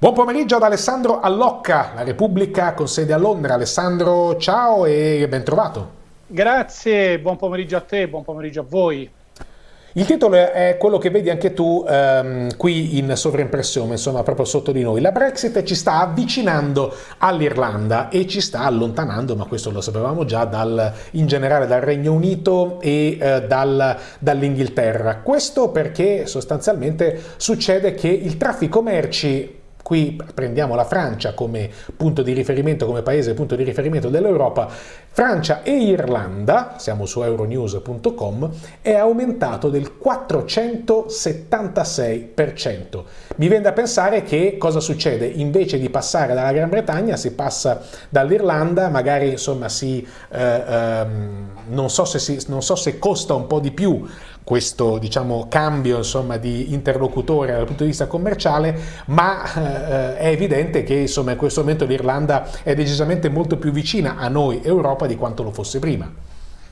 Buon pomeriggio ad Alessandro Allocca, la Repubblica con sede a Londra. Alessandro, ciao e ben trovato. Grazie, buon pomeriggio a te, buon pomeriggio a voi. Il titolo è quello che vedi anche tu ehm, qui in sovraimpressione, insomma, proprio sotto di noi. La Brexit ci sta avvicinando all'Irlanda e ci sta allontanando, ma questo lo sapevamo già, dal, in generale dal Regno Unito e eh, dal, dall'Inghilterra. Questo perché sostanzialmente succede che il traffico merci Qui prendiamo la Francia come punto di riferimento, come paese punto di riferimento dell'Europa. Francia e Irlanda, siamo su euronews.com, è aumentato del 476%. Mi viene da pensare che cosa succede? Invece di passare dalla Gran Bretagna si passa dall'Irlanda, magari insomma si, eh, ehm, non, so si, non so se costa un po' di più questo diciamo, cambio insomma, di interlocutore dal punto di vista commerciale, ma eh, è evidente che insomma, in questo momento l'Irlanda è decisamente molto più vicina a noi Europa di quanto lo fosse prima.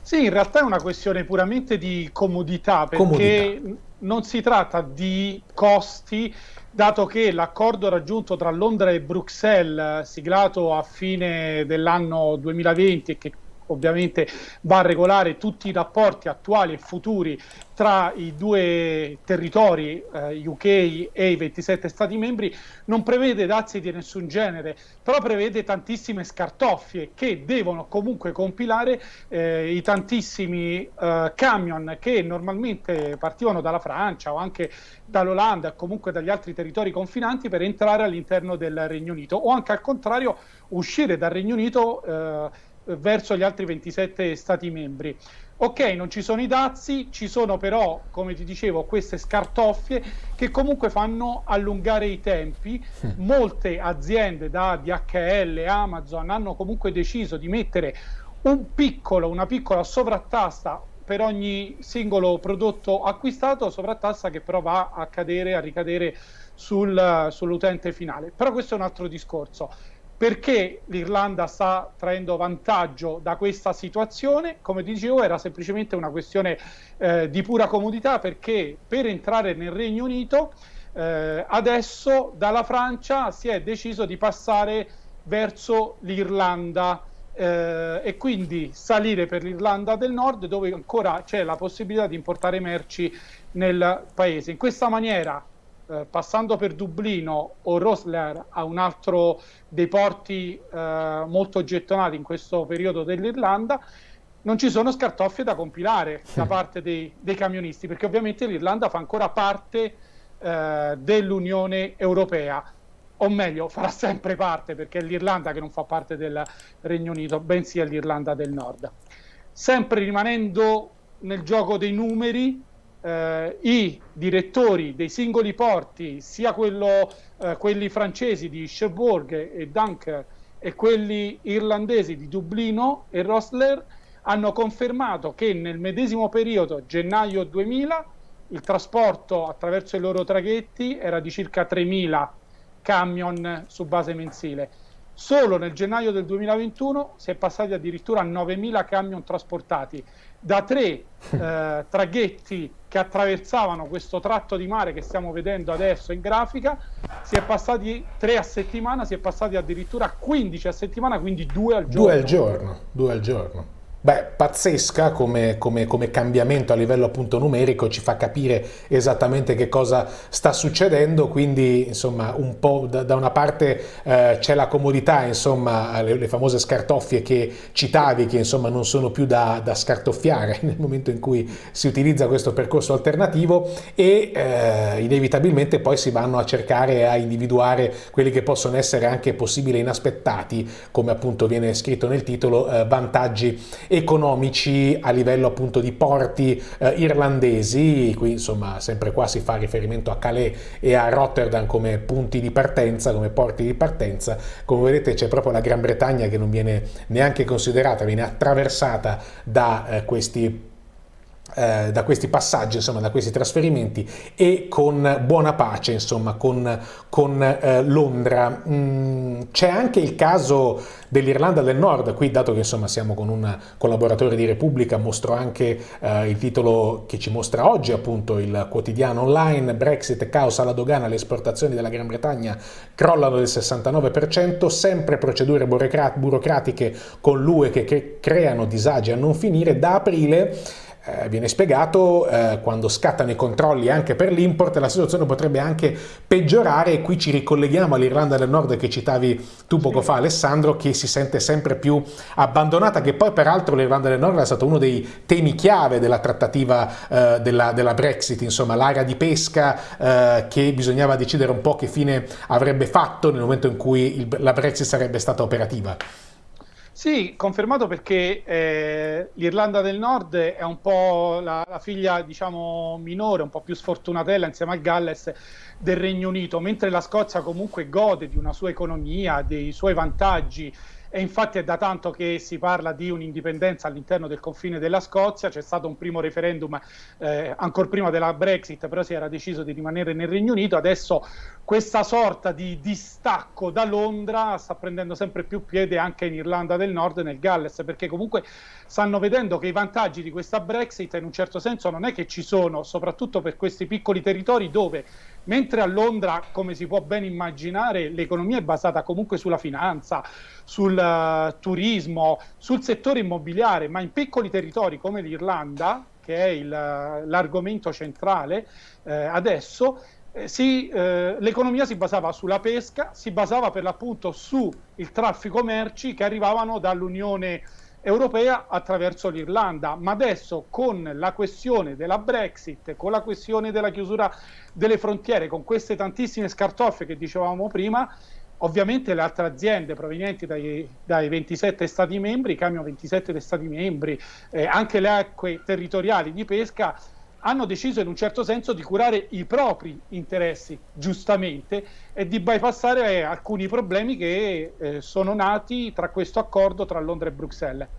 Sì, in realtà è una questione puramente di comodità, perché comodità. non si tratta di costi, dato che l'accordo raggiunto tra Londra e Bruxelles, siglato a fine dell'anno 2020 e che ovviamente va a regolare tutti i rapporti attuali e futuri tra i due territori, eh, UK e i 27 Stati membri, non prevede dazi di nessun genere, però prevede tantissime scartoffie che devono comunque compilare eh, i tantissimi eh, camion che normalmente partivano dalla Francia o anche dall'Olanda, comunque dagli altri territori confinanti per entrare all'interno del Regno Unito o anche al contrario uscire dal Regno Unito eh, verso gli altri 27 Stati membri. Ok, non ci sono i dazi, ci sono però, come ti dicevo, queste scartoffie che comunque fanno allungare i tempi. Molte aziende da DHL, Amazon hanno comunque deciso di mettere un piccolo, una piccola sovrattassa per ogni singolo prodotto acquistato, sovrattassa che però va a cadere, a ricadere sul, sull'utente finale. Però questo è un altro discorso. Perché l'Irlanda sta traendo vantaggio da questa situazione? Come dicevo, era semplicemente una questione eh, di pura comodità perché per entrare nel Regno Unito eh, adesso dalla Francia si è deciso di passare verso l'Irlanda eh, e quindi salire per l'Irlanda del Nord dove ancora c'è la possibilità di importare merci nel paese. In questa maniera eh, passando per Dublino o Rosler a un altro dei porti eh, molto gettonati in questo periodo dell'Irlanda, non ci sono scartoffie da compilare da parte dei, dei camionisti, perché ovviamente l'Irlanda fa ancora parte eh, dell'Unione Europea, o meglio, farà sempre parte, perché è l'Irlanda che non fa parte del Regno Unito, bensì è l'Irlanda del Nord. Sempre rimanendo nel gioco dei numeri, eh, i direttori dei singoli porti, sia quello, eh, quelli francesi di Cherbourg e Dunker e quelli irlandesi di Dublino e Rosler, hanno confermato che nel medesimo periodo, gennaio 2000, il trasporto attraverso i loro traghetti era di circa 3.000 camion su base mensile. Solo nel gennaio del 2021 si è passati addirittura a 9.000 camion trasportati da tre eh, traghetti che attraversavano questo tratto di mare che stiamo vedendo adesso in grafica, si è passati tre a settimana, si è passati addirittura a 15 a settimana, quindi due al giorno. Due al giorno, due al giorno. Beh, pazzesca come, come, come, cambiamento a livello appunto numerico, ci fa capire esattamente che cosa sta succedendo, quindi insomma un po' da, da una parte eh, c'è la comodità, insomma le, le, famose scartoffie che citavi che insomma non sono più da, da scartoffiare nel momento in cui si utilizza questo percorso alternativo e eh, inevitabilmente poi si vanno a cercare a individuare quelli che possono essere anche possibili inaspettati, come appunto viene scritto nel titolo, eh, vantaggi economici a livello appunto di porti eh, irlandesi, qui insomma sempre qua si fa riferimento a Calais e a Rotterdam come punti di partenza, come porti di partenza, come vedete c'è proprio la Gran Bretagna che non viene neanche considerata, viene attraversata da eh, questi eh, da questi passaggi, insomma, da questi trasferimenti e con buona pace, insomma, con, con eh, Londra. Mm, c'è anche il caso dell'Irlanda del Nord, qui dato che insomma siamo con un collaboratore di Repubblica, mostro anche eh, il titolo che ci mostra oggi, appunto il quotidiano online, Brexit, caos alla dogana, le esportazioni della Gran Bretagna crollano del 69%, sempre procedure burocratiche con l'UE che creano disagi a non finire, da aprile eh, viene spiegato eh, quando scattano i controlli anche per l'import la situazione potrebbe anche peggiorare e qui ci ricolleghiamo all'Irlanda del Nord che citavi tu poco fa Alessandro che si sente sempre più abbandonata che poi peraltro l'Irlanda del Nord è stato uno dei temi chiave della trattativa eh, della, della, Brexit insomma l'area di pesca eh, che bisognava decidere un po' che fine avrebbe fatto nel momento in cui il, la Brexit sarebbe stata operativa. Sì, confermato perché eh, l'Irlanda del Nord è un po' la, la, figlia, diciamo, minore, un po' più sfortunatella insieme al Galles del Regno Unito, mentre la Scozia comunque gode di una sua economia, dei suoi vantaggi e infatti è da tanto che si parla di un'indipendenza all'interno del confine della Scozia, c'è stato un primo referendum eh, ancora prima della Brexit, però si era deciso di rimanere nel Regno Unito, adesso questa sorta di distacco da Londra sta prendendo sempre più piede anche in Irlanda del Nord e nel Galles, perché comunque stanno vedendo che i vantaggi di questa Brexit in un certo senso non è che ci sono, soprattutto per questi piccoli territori dove mentre a Londra, come si può ben immaginare, l'economia è basata comunque sulla finanza, sul uh, turismo, sul settore immobiliare, ma in piccoli territori come l'Irlanda, che è il, l'argomento centrale eh, adesso, eh, eh, l'economia si basava sulla pesca, si basava per l'appunto sul traffico merci che arrivavano dall'Unione europea attraverso l'Irlanda, ma adesso con la questione della Brexit, con la questione della chiusura delle frontiere, con queste tantissime scartoffie che dicevamo prima, ovviamente le altre aziende provenienti dai, dai 27 Stati membri, cambio 27 dei Stati membri, eh, anche le acque territoriali di pesca, hanno deciso in un certo senso di curare i propri interessi, giustamente, e di bypassare alcuni problemi che eh, sono nati tra questo accordo tra Londra e Bruxelles.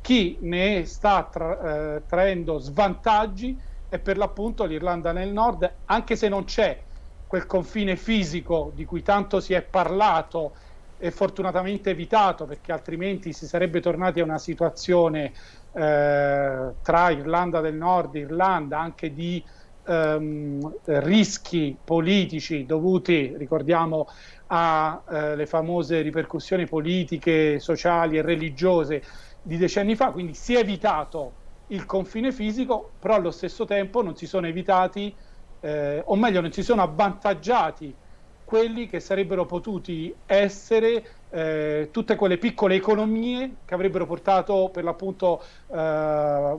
Chi ne sta tra, eh, traendo svantaggi è per l'appunto l'Irlanda nel nord, anche se non c'è quel confine fisico di cui tanto si è parlato e fortunatamente evitato, perché altrimenti si sarebbe tornati a una situazione eh, tra Irlanda del Nord e Irlanda anche di ehm, rischi politici dovuti, ricordiamo, alle eh, famose ripercussioni politiche, sociali e religiose di decenni fa, quindi si è evitato il confine fisico, però allo stesso tempo non si sono evitati, eh, o meglio, non si sono avvantaggiati quelli che sarebbero potuti essere eh, tutte quelle piccole economie che avrebbero portato per l'appunto eh,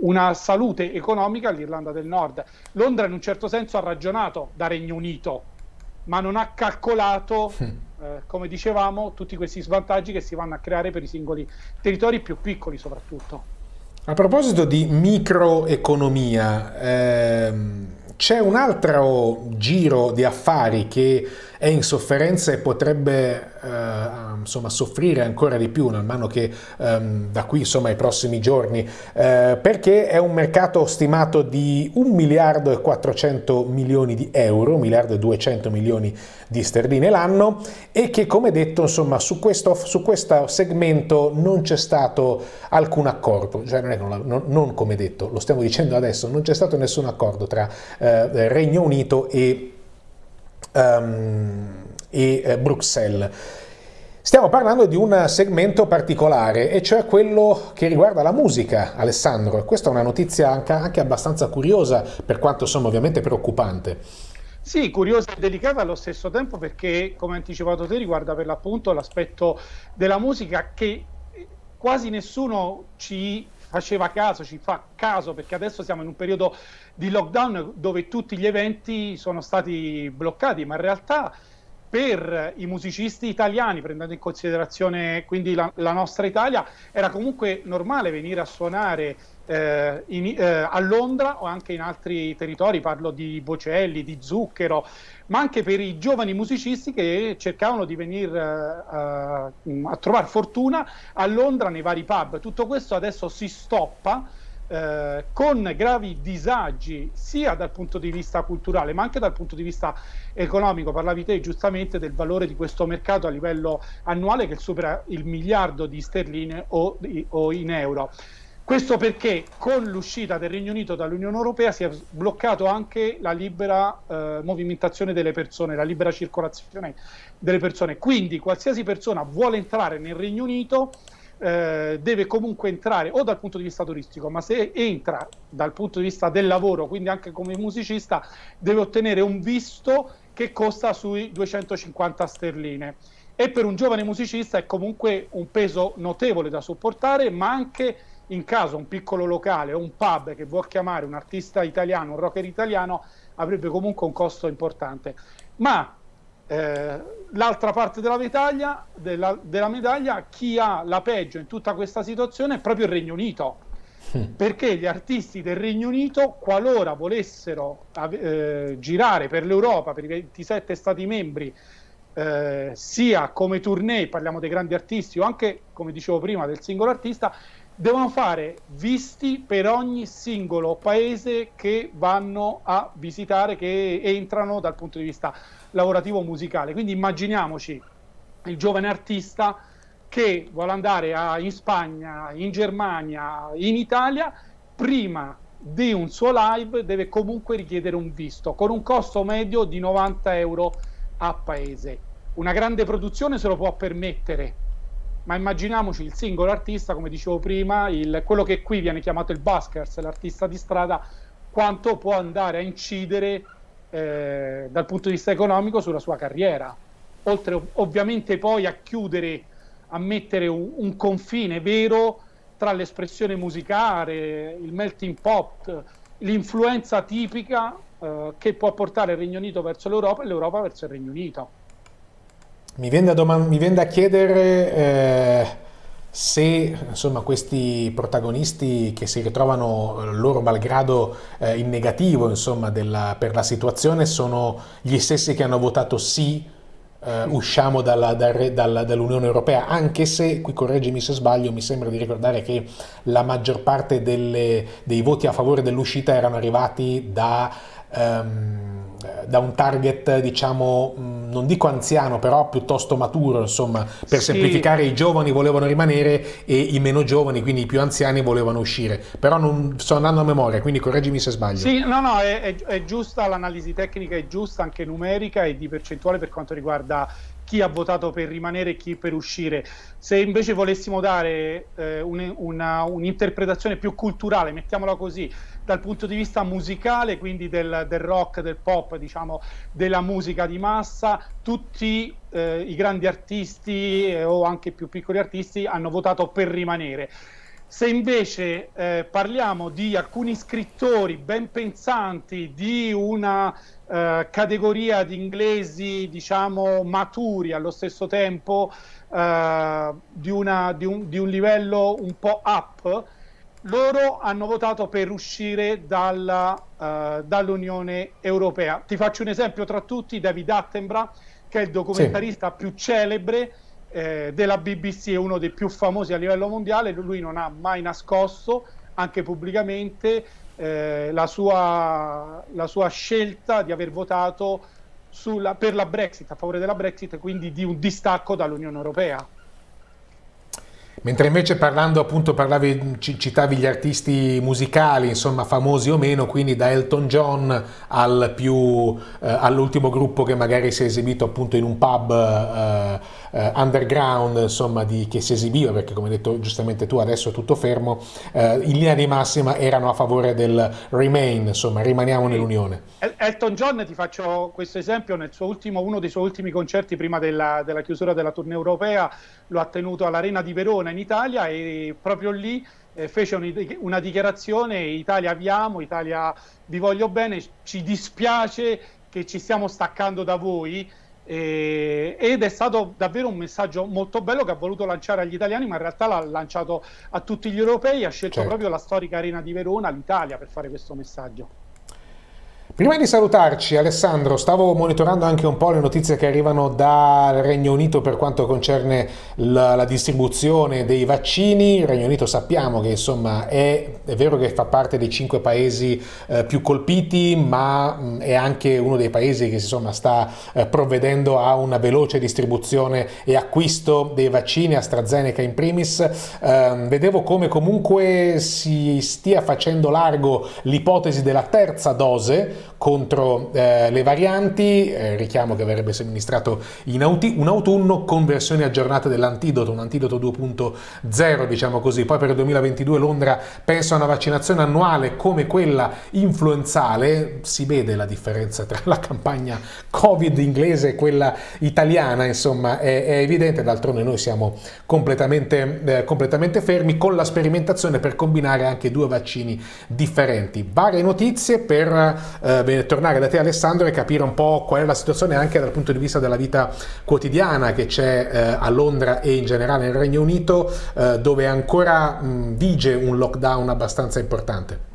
una salute economica all'Irlanda del Nord. Londra in un certo senso ha ragionato da Regno Unito, ma non ha calcolato, eh, come dicevamo, tutti questi svantaggi che si vanno a creare per i singoli territori più piccoli soprattutto. A proposito di microeconomia, ehm, c'è un altro giro di affari che è in sofferenza e potrebbe eh, insomma, soffrire ancora di più man mano che ehm, da qui insomma, ai prossimi giorni, eh, perché è un mercato stimato di 1 miliardo e 400 milioni di euro, 1 miliardo e 200 milioni di sterline l'anno e che come detto insomma, su, questo, su questo segmento non c'è stato alcun accordo, cioè non, è non, non, come detto, lo stiamo dicendo adesso, non c'è stato nessun accordo tra eh, Regno Unito e um, e eh, Bruxelles. Stiamo parlando di un segmento particolare, e cioè quello che riguarda la musica, Alessandro. Questa è una notizia anche, abbastanza curiosa, per quanto insomma ovviamente preoccupante. Sì, curiosa e delicata allo stesso tempo perché, come anticipato te, riguarda per l'appunto l'aspetto della musica che quasi nessuno ci faceva caso, ci fa caso, perché adesso siamo in un periodo di lockdown dove tutti gli eventi sono stati bloccati, ma in realtà per i musicisti italiani, prendendo in considerazione quindi la, la nostra Italia, era comunque normale venire a suonare eh, in, eh, a Londra o anche in altri territori, parlo di Bocelli, di Zucchero, ma anche per i giovani musicisti che cercavano di venire eh, a, a trovare fortuna a Londra nei vari pub. Tutto questo adesso si stoppa eh, con gravi disagi sia dal punto di vista culturale ma anche dal punto di vista economico. Parlavi te giustamente del valore di questo mercato a livello annuale che supera il miliardo di sterline o, o in euro. Questo perché con l'uscita del Regno Unito dall'Unione Europea si è bloccato anche la libera eh, movimentazione delle persone, la libera circolazione delle persone. Quindi qualsiasi persona vuole entrare nel Regno Unito eh, deve comunque entrare o dal punto di vista turistico, ma se entra dal punto di vista del lavoro, quindi anche come musicista, deve ottenere un visto che costa sui 250 sterline. E per un giovane musicista è comunque un peso notevole da sopportare, ma anche in caso un piccolo locale o un pub che vuol chiamare un artista italiano, un rocker italiano, avrebbe comunque un costo importante. Ma eh, l'altra parte della medaglia, della, della medaglia, chi ha la peggio in tutta questa situazione è proprio il Regno Unito. Perché gli artisti del Regno Unito, qualora volessero eh, girare per l'Europa, per i 27 Stati membri, eh, sia come tournée, parliamo dei grandi artisti, o anche, come dicevo prima, del singolo artista, devono fare visti per ogni singolo paese che vanno a visitare, che entrano dal punto di vista lavorativo musicale. Quindi immaginiamoci il giovane artista che vuole andare a, in Spagna, in Germania, in Italia, prima di un suo live deve comunque richiedere un visto con un costo medio di 90 euro a paese. Una grande produzione se lo può permettere, ma immaginiamoci il singolo artista, come dicevo prima, il, quello che qui viene chiamato il buskers, l'artista di strada, quanto può andare a incidere eh, dal punto di vista economico sulla sua carriera, oltre ovviamente poi a chiudere, a mettere un, un confine vero tra l'espressione musicale, il melting pot, l'influenza tipica eh, che può portare il Regno Unito verso l'Europa e l'Europa verso il Regno Unito. Mi viene da, mi viene da chiedere eh, se insomma, questi protagonisti che si ritrovano loro malgrado eh, in negativo insomma, della, per la situazione sono gli stessi che hanno votato sì, eh, usciamo dalla, dalla, dall'Unione Europea, anche se, qui correggimi se sbaglio, mi sembra di ricordare che la maggior parte delle, dei voti a favore dell'uscita erano arrivati da... Um, da un target, diciamo, mm, non dico anziano, però piuttosto maturo, insomma, per sì. semplificare i giovani volevano rimanere e i meno giovani, quindi i più anziani, volevano uscire. Però non sto andando a memoria, quindi correggimi se sbaglio. Sì, no, no, è, è, è giusta l'analisi tecnica, è giusta anche numerica e di percentuale per quanto riguarda chi ha votato per rimanere e chi per uscire. Se invece volessimo dare eh, un, un'interpretazione più culturale, mettiamola così, dal punto di vista musicale, quindi del, del rock, del pop, diciamo, della musica di massa, tutti eh, i grandi artisti eh, o anche più piccoli artisti hanno votato per rimanere. Se invece eh, parliamo di alcuni scrittori ben pensanti, di una eh, categoria di inglesi, diciamo, maturi allo stesso tempo, eh, di, una, di, un, di un livello un po' up, loro hanno votato per uscire dalla, uh, dall'Unione Europea. Ti faccio un esempio tra tutti, David Attenborough, che è il documentarista sì. più celebre eh, della BBC, è uno dei più famosi a livello mondiale, lui non ha mai nascosto, anche pubblicamente, eh, la, sua, la, sua, scelta di aver votato sulla, per la Brexit, a favore della Brexit, quindi di un distacco dall'Unione Europea. Mentre invece parlando appunto, parlavi, citavi gli artisti musicali, insomma famosi o meno, quindi da Elton John al più, eh, all'ultimo gruppo che magari si è esibito appunto in un pub eh, eh, underground, insomma, di, che si esibiva, perché come hai detto giustamente tu adesso è tutto fermo, eh, in linea di massima erano a favore del Remain, insomma, rimaniamo nell'Unione. Elton John, ti faccio questo esempio, nel suo ultimo, uno dei suoi ultimi concerti prima della, della chiusura della tournée europea, lo ha tenuto all'Arena di Verona in Italia e proprio lì eh, fece un, una dichiarazione Italia vi amo, Italia vi voglio bene, ci dispiace che ci stiamo staccando da voi eh, ed è stato davvero un messaggio molto bello che ha voluto lanciare agli italiani ma in realtà l'ha lanciato a tutti gli europei ha scelto certo. proprio la storica arena di Verona, l'Italia per fare questo messaggio Prima di salutarci, Alessandro, stavo monitorando anche un po' le notizie che arrivano dal Regno Unito per quanto concerne la, la distribuzione dei vaccini. Il Regno Unito sappiamo che insomma è, è vero che fa parte dei cinque paesi eh, più colpiti, ma mh, è anche uno dei paesi che insomma sta eh, provvedendo a una veloce distribuzione e acquisto dei vaccini, AstraZeneca in primis. Eh, vedevo come comunque si stia facendo largo l'ipotesi della terza dose contro eh, le varianti, eh, richiamo che verrebbe somministrato in auti- un autunno con versioni aggiornate dell'antidoto, un antidoto 2.0 diciamo così, poi per il 2022 Londra pensa a una vaccinazione annuale come quella influenzale, si vede la differenza tra la campagna Covid inglese e quella italiana, insomma è, è evidente, d'altronde noi siamo completamente, eh, completamente fermi con la sperimentazione per combinare anche due vaccini differenti. Varie notizie per eh, eh, tornare da te Alessandro e capire un po' qual è la situazione anche dal punto di vista della vita quotidiana che c'è eh, a Londra e in generale nel Regno Unito, eh, dove ancora mh, vige un lockdown abbastanza importante.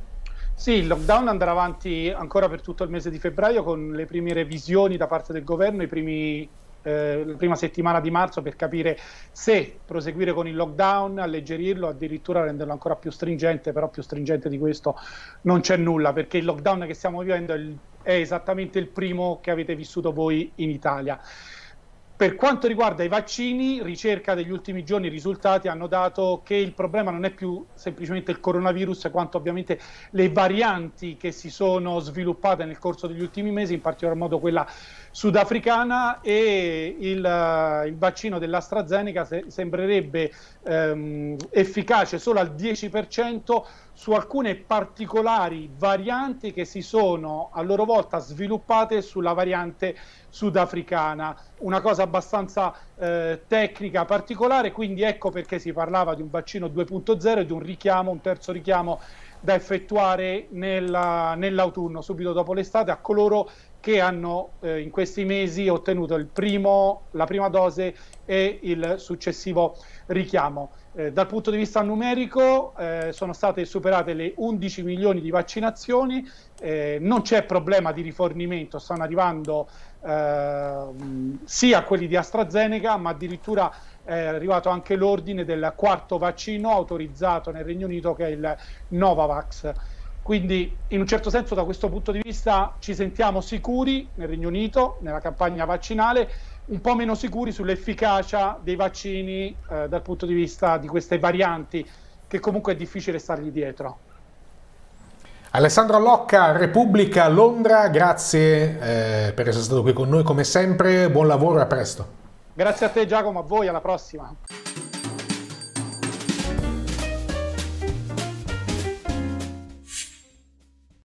Sì, il lockdown andrà avanti ancora per tutto il mese di febbraio con le prime revisioni da parte del governo, i primi eh, la prima settimana di marzo per capire se proseguire con il lockdown, alleggerirlo, addirittura renderlo ancora più stringente, però più stringente di questo non c'è nulla, perché il lockdown che stiamo vivendo è, il, è esattamente il primo che avete vissuto voi in Italia. Per quanto riguarda i vaccini, ricerca degli ultimi giorni, i risultati hanno dato che il problema non è più semplicemente il coronavirus, quanto ovviamente le varianti che si sono sviluppate nel corso degli ultimi mesi, in particolar modo quella sudafricana e il, il vaccino dell'AstraZeneca se, sembrerebbe ehm, efficace solo al 10% su alcune particolari varianti che si sono a loro volta sviluppate sulla variante sudafricana, una cosa abbastanza eh, tecnica particolare, quindi ecco perché si parlava di un vaccino 2.0 e di un richiamo, un terzo richiamo da effettuare nella, nell'autunno, subito dopo l'estate, a coloro che hanno eh, in questi mesi ottenuto primo, la prima dose e il successivo richiamo. Eh, dal punto di vista numerico eh, sono state superate le 11 milioni di vaccinazioni, eh, non c'è problema di rifornimento, stanno arrivando ehm, sia quelli di AstraZeneca, ma addirittura è arrivato anche l'ordine del quarto vaccino autorizzato nel Regno Unito che è il Novavax. Quindi in un certo senso da questo punto di vista ci sentiamo sicuri nel Regno Unito, nella campagna vaccinale, un po' meno sicuri sull'efficacia dei vaccini eh, dal punto di vista di queste varianti che comunque è difficile stargli dietro. Alessandro Locca, Repubblica Londra, grazie eh, per essere stato qui con noi come sempre, buon lavoro e a presto. Grazie a te Giacomo, a voi, alla prossima.